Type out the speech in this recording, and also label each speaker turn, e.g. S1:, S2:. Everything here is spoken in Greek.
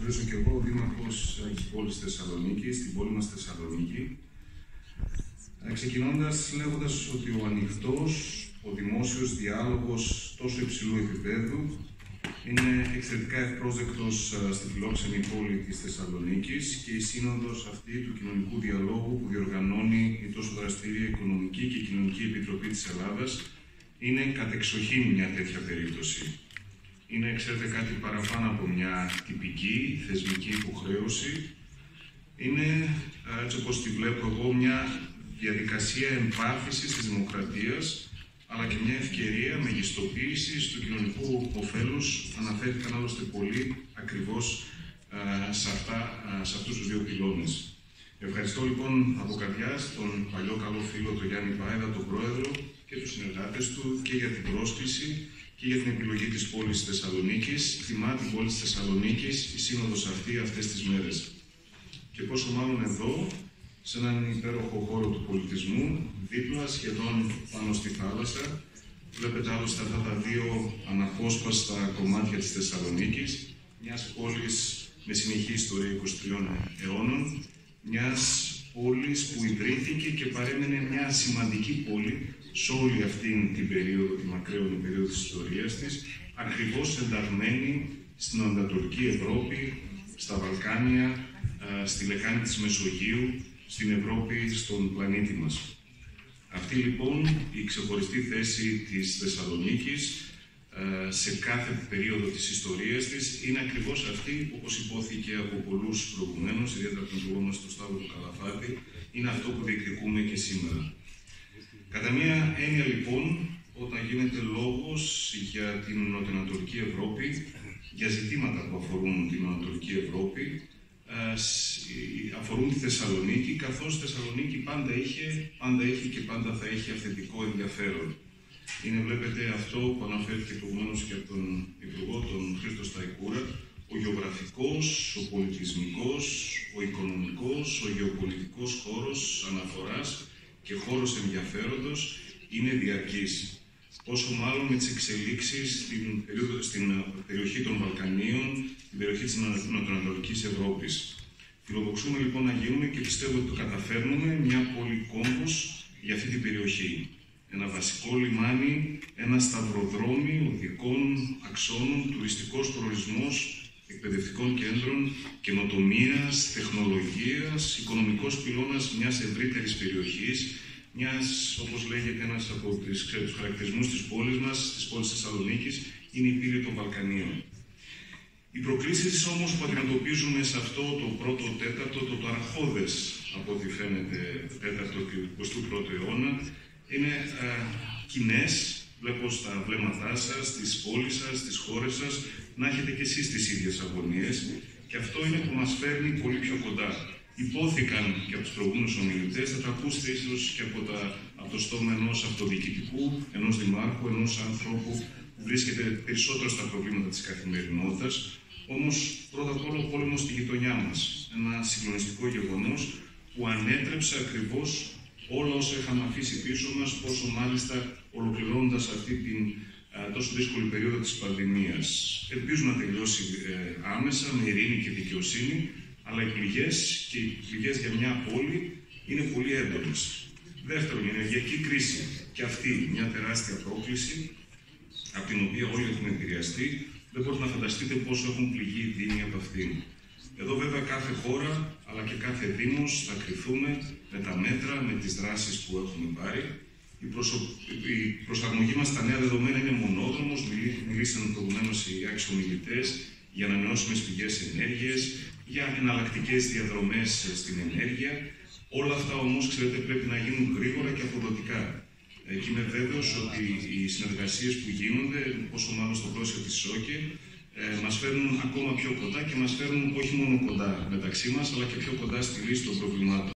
S1: καλωσορίσω και εγώ, ο Δήμαρχο τη πόλη Θεσσαλονίκη, στην πόλη μας Θεσσαλονίκη. Ε, Ξεκινώντας λέγοντας ότι ο ανοιχτός, ο δημόσιος διάλογος τόσο υψηλού επίπεδου είναι εξαιρετικά ευπρόσδεκτος ε, στη φιλόξενη πόλη της Θεσσαλονίκης και η σύνοδος αυτή του κοινωνικού διαλόγου που διοργανώνει η τόσο δραστήρια Οικονομική και Κοινωνική Επιτροπή της Ελλάδας είναι κατεξοχήν μια τέτοια περίπτωση είναι, ξέρετε, κάτι παραπάνω από μια τυπική θεσμική υποχρέωση. Είναι, έτσι όπως τη βλέπω εγώ, μια διαδικασία εμπάθησης της δημοκρατίας, αλλά και μια ευκαιρία μεγιστοποίησης του κοινωνικού ωφέλους, αναφέρθηκαν άλλωστε πολύ ακριβώς σε, αυτά, σε αυτούς τους δύο πυλώνες. Ευχαριστώ λοιπόν από καρδιάς τον παλιό καλό φίλο, τον Γιάννη Πάεδα, τον πρόεδρο και τους συνεργάτες του και για την πρόσκληση και για την επιλογή της πόλης της Θεσσαλονίκης. Θυμά την πόλη της Θεσσαλονίκης η σύνοδος αυτή αυτές τις μέρες. Και πόσο μάλλον εδώ, σε έναν υπέροχο χώρο του πολιτισμού, δίπλα σχεδόν πάνω στη θάλασσα, βλέπετε άλλωστε αυτά τα δύο αναπόσπαστα κομμάτια της Θεσσαλονίκης, μιας πόλης με συνεχή ιστορία 23 αιώνων, μιας πόλης που ιδρύθηκε και παρέμενε μια σημαντική πόλη σε όλη αυτή την περίοδο, τη μακραίωνη περίοδο της ιστορίας της, ακριβώς ενταγμένη στην Ανατολική Ευρώπη, στα Βαλκάνια, στη λεκάνη της Μεσογείου, στην Ευρώπη, στον πλανήτη μας. Αυτή λοιπόν η ξεχωριστή θέση της Θεσσαλονίκης σε κάθε περίοδο της ιστορίας της είναι ακριβώς αυτή, όπως υπόθηκε από πολλούς προηγουμένως, ιδιαίτερα από τον προηγούμενο μας τον Σταύρο του Καλαφάτη, είναι αυτό που διεκδικούμε και σήμερα. Κατά μία έννοια λοιπόν, όταν γίνεται λόγος για την Νοτιοανατολική Ευρώπη, για ζητήματα που αφορούν την Ανατολική Ευρώπη, ε, αφορούν τη Θεσσαλονίκη, καθώς η Θεσσαλονίκη πάντα είχε, πάντα έχει και πάντα θα έχει αυθεντικό ενδιαφέρον. Είναι, βλέπετε, αυτό που αναφέρθηκε προηγουμένως και από τον Υπουργό, τον Χρήστο Σταϊκούρα, ο γεωγραφικός, ο πολιτισμικός, ο οικονομικός, ο γεωπολιτικός χώρος αναφοράς και χώρος ενδιαφέροντος είναι διαρκής. Πόσο μάλλον με τις εξελίξεις στην, περίοδο, στην περιοχή των Βαλκανίων, στην περιοχή της Νοτιοανατολικής Ευρώπης. Φιλοδοξούμε λοιπόν να γίνουμε και πιστεύω ότι το καταφέρνουμε μια πόλη κόμπος για αυτή την περιοχή. Ένα βασικό λιμάνι, ένα σταυροδρόμι οδικών αξώνων, τουριστικός προορισμός, εκπαιδευτικών κέντρων, καινοτομίας, τεχνολογίας, οικονομικός πυλώνας μιας ευρύτερης περιοχής, μιας, όπως λέγεται, ένας από τους χαρακτηρισμούς της πόλης μας, της πόλης Θεσσαλονίκης, είναι η πύλη των Βαλκανίων. Οι προκλήσεις όμως που αντιμετωπίζουμε σε αυτό το πρώτο τέταρτο, το, το αρχώδες από ό,τι φαίνεται τέταρτο του 21ου αιώνα, είναι κοινές Βλέπω στα βλέμματά σας, στις πόλεις σας, στις χώρες σας, να έχετε κι εσείς τις ίδιες αγωνίες και αυτό είναι που μας φέρνει πολύ πιο κοντά. Υπόθηκαν και από τους προηγούμενους ομιλητές, θα τα ακούσετε ίσως και από, τα, από το στόμα ενός αυτοδιοικητικού, ενός δημάρχου, ενός ανθρώπου που βρίσκεται περισσότερο στα προβλήματα της καθημερινότητας. Όμως, πρώτα απ' όλα, ο πόλεμος στη γειτονιά μας. Ένα συγκλονιστικό γεγονός που ανέτρεψε ακριβώς όλα όσα είχαμε αφήσει πίσω μας, πόσο μάλιστα ολοκληρώνοντας αυτή την τόσο δύσκολη περίοδο της πανδημίας. Ελπίζω να τελειώσει ε, άμεσα, με ειρήνη και δικαιοσύνη, αλλά οι πληγές και οι πληγές για μια πόλη είναι πολύ έντονες. Δεύτερον, η ενεργειακή κρίση και αυτή μια τεράστια πρόκληση, από την οποία όλοι έχουμε επηρεαστεί, δεν μπορείτε να φανταστείτε πόσο έχουν πληγεί οι Δήμοι από αυτήν. Εδώ βέβαια κάθε χώρα, αλλά και κάθε Δήμος θα κρυθούμε με τα μέτρα, με τις δράσεις που έχουμε πάρει η, προσω... η προσαρμογή μας στα νέα δεδομένα είναι μονόδρομος. Μιλήσαν προηγουμένως οι άξιοι ομιλητέ για ανανεώσιμες πηγές ενέργειας, για εναλλακτικές διαδρομές στην ενέργεια. Όλα αυτά όμως, ξέρετε, πρέπει να γίνουν γρήγορα και αποδοτικά. Και είμαι βέβαιος ότι οι συνεργασίες που γίνονται, όσο μάλλον στο πλαίσιο της ΣΟΚΕ, ε, μας φέρνουν ακόμα πιο κοντά και μας φέρνουν όχι μόνο κοντά μεταξύ μας, αλλά και πιο κοντά στη λύση των προβλημάτων.